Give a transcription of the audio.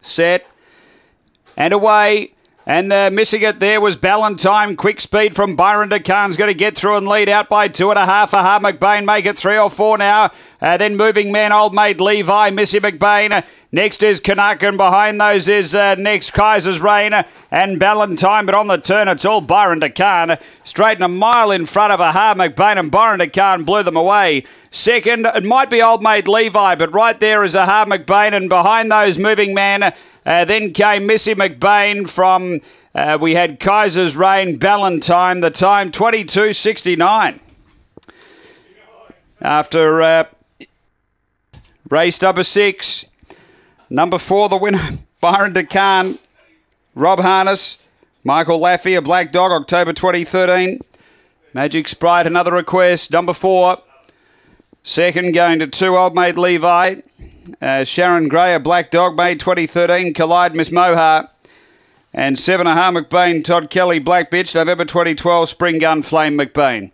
set, and away. And uh, missing it there was Ballantyne. Quick speed from Byron DeCarn's going to get through and lead out by two and a half. Aha McBain make it three or four now. Uh, then moving man, old mate Levi, Missy McBain. Next is Canuck, and behind those is uh, next Kaiser's Rain and Ballantyne. But on the turn, it's all Byron DeCarn. Straight and a mile in front of Aha McBain, and Byron DeCarn blew them away. Second, it might be old mate Levi, but right there is Aha McBain, and behind those moving man. Uh, then came Missy McBain from, uh, we had Kaiser's Rain, Ballantyne, the time 22.69. After uh, race number six, number four, the winner, Byron DeCarn, Rob Harness, Michael Laffey, a black dog, October 2013. Magic Sprite, another request, number four. Second going to two, Old Mate Levi. Uh, Sharon Gray, a black dog, May 2013. Collide Miss Mohar. And seven, Aha McBain, Todd Kelly, Black Bitch, November 2012. Spring Gun Flame McBain.